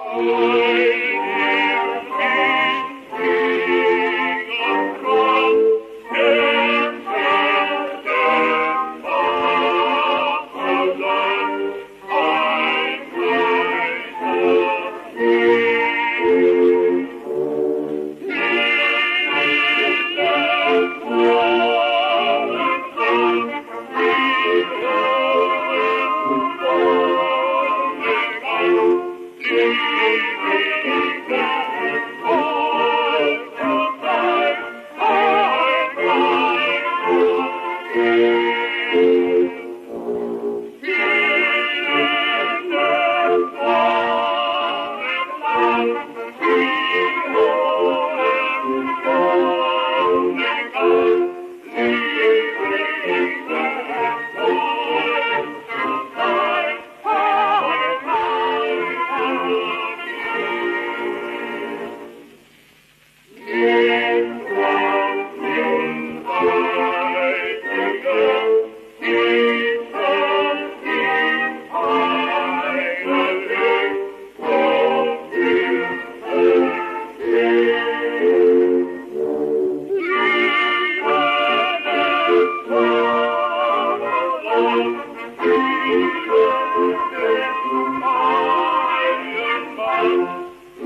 I